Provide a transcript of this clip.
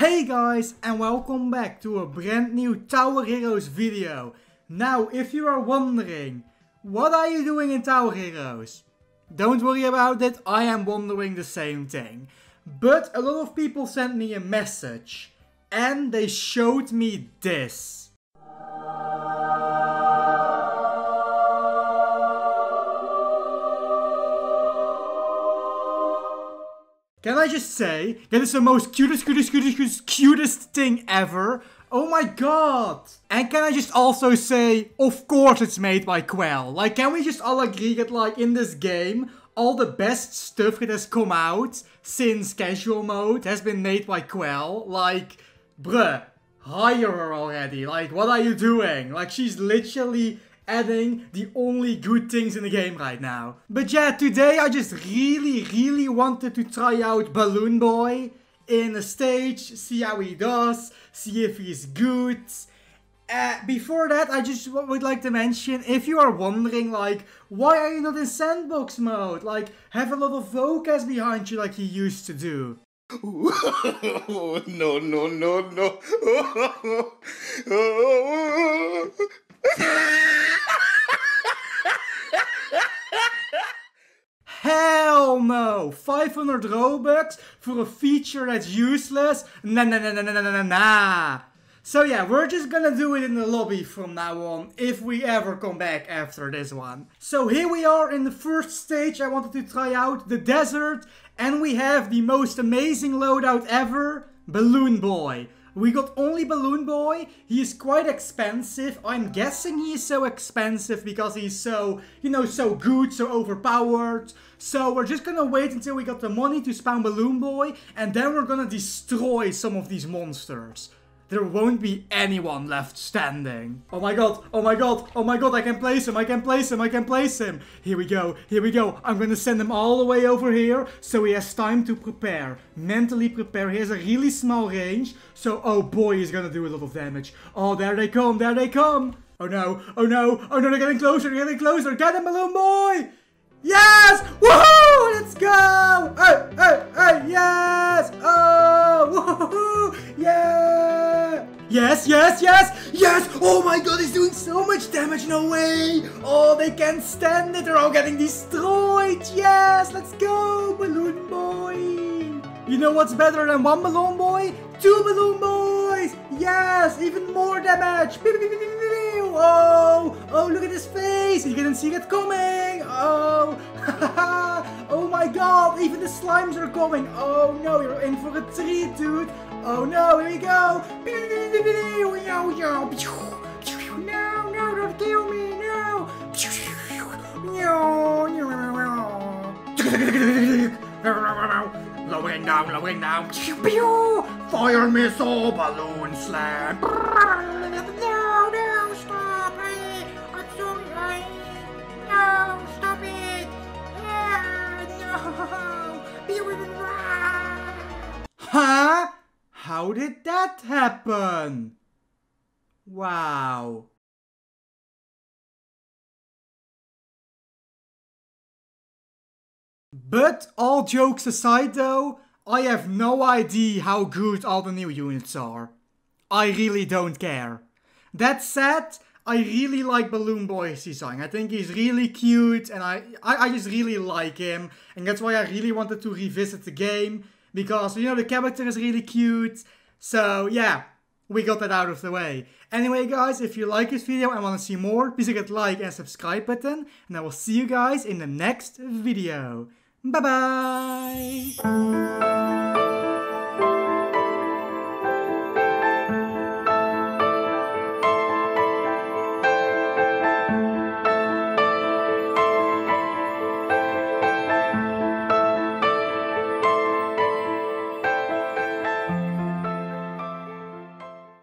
Hey guys and welcome back to a brand new Tower Heroes video. Now if you are wondering, what are you doing in Tower Heroes? Don't worry about it, I am wondering the same thing. But a lot of people sent me a message and they showed me this. Can I just say, that is the most cutest, cutest, cutest, cutest, cutest thing ever. Oh my god! And can I just also say, of course it's made by Quell. Like, can we just all agree that, like, in this game, all the best stuff that has come out since casual mode has been made by Quell? Like, bruh, hire her already. Like, what are you doing? Like, she's literally adding the only good things in the game right now. But yeah, today I just really, really wanted to try out Balloon Boy in a stage, see how he does, see if he's good. Uh, before that, I just would like to mention, if you are wondering, like, why are you not in sandbox mode? Like, have a lot of vocals behind you like you used to do. no, no, no, no. Hell no! 500 Robux for a feature that's useless? Nah, nah, nah, nah, nah, nah, nah, nah. So yeah, we're just gonna do it in the lobby from now on, if we ever come back after this one. So here we are in the first stage I wanted to try out, the desert, and we have the most amazing loadout ever, Balloon Boy. We got only Balloon Boy. He is quite expensive. I'm guessing he is so expensive because he's so, you know, so good, so overpowered. So we're just gonna wait until we got the money to spawn Balloon Boy and then we're gonna destroy some of these monsters there won't be anyone left standing. Oh my god, oh my god, oh my god, I can place him, I can place him, I can place him. Here we go, here we go. I'm gonna send him all the way over here so he has time to prepare. Mentally prepare. He has a really small range, so oh boy, he's gonna do a lot of damage. Oh, there they come, there they come. Oh no, oh no, oh no, they're getting closer, they're getting closer. Get him, Balloon Boy! Yes! Woohoo! Yes, yes, yes! Oh my god, he's doing so much damage, no way! Oh, they can't stand it, they're all getting destroyed! Yes! Let's go, Balloon Boy! You know what's better than one Balloon Boy? Two Balloon Boys! Yes! Even more damage! Oh! Oh, look at his face! He didn't see it coming! Oh! oh my god! Even the slimes are coming! Oh no, you're in for a treat, dude! Oh no, here we go! No, no, don't kill me! No! No! No! No! Lowering down, lowering down! Fire missile, balloon slam! Huh? How did that happen? Wow. But all jokes aside though, I have no idea how good all the new units are. I really don't care. That said, I really like Balloon Boy's design. I think he's really cute and I, I, I just really like him. And that's why I really wanted to revisit the game because, you know, the character is really cute. So, yeah, we got that out of the way. Anyway, guys, if you like this video and want to see more, please hit like and subscribe button. And I will see you guys in the next video. Bye-bye!